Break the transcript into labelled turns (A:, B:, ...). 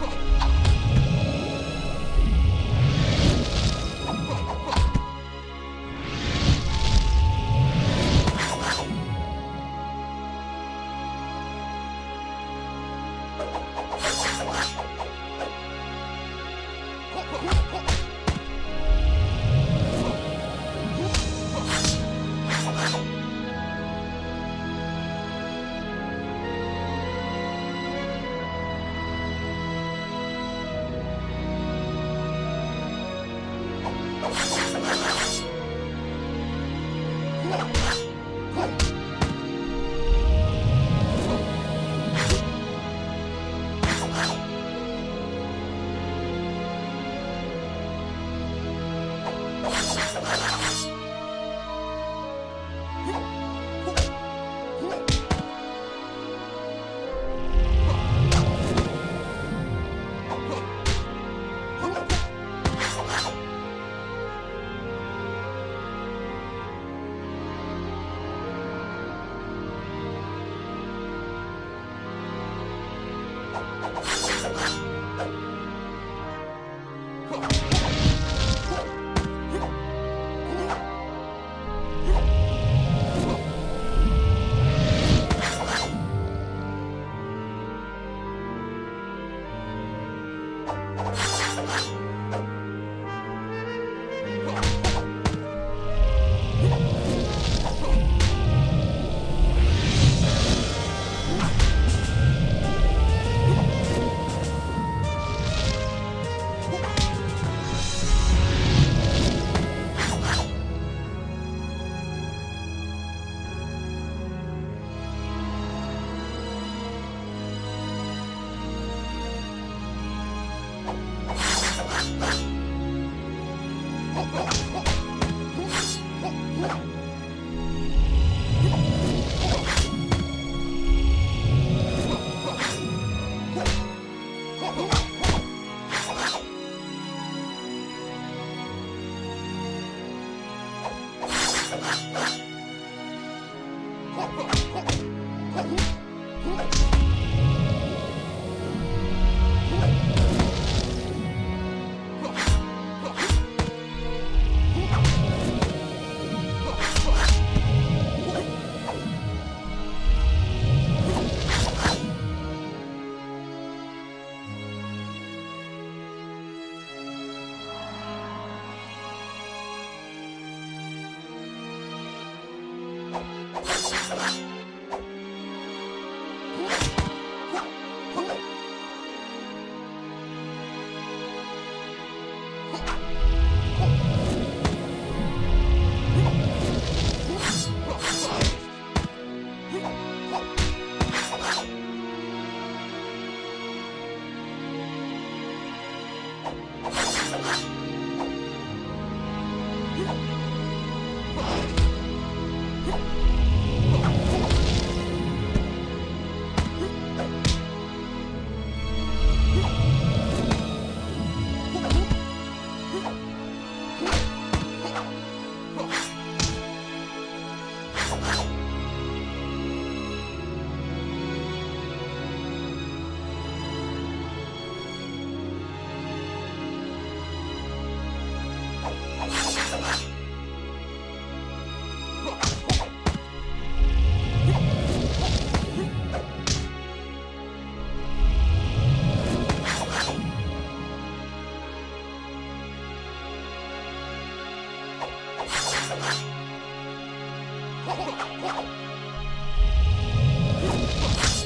A: Oh! Bye. What? you Ha ha ha!